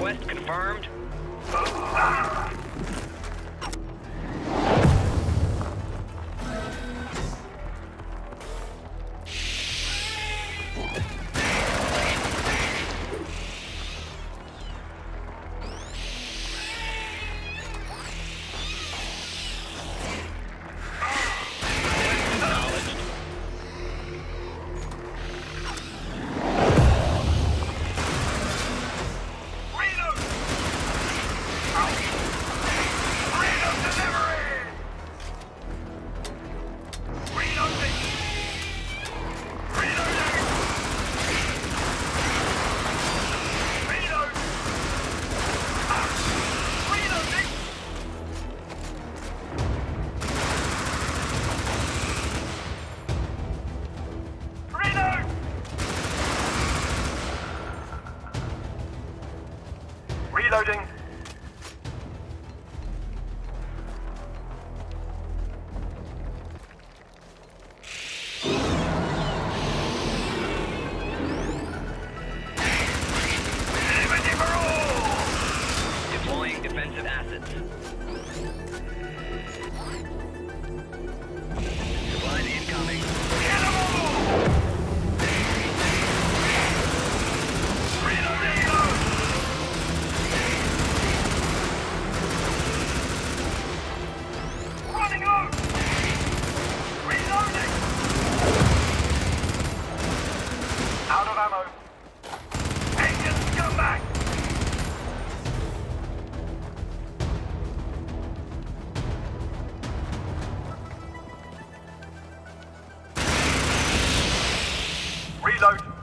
Request confirmed. Reloading. reload.